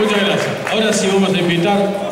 muchas gracias. Ahora sí vamos a invitar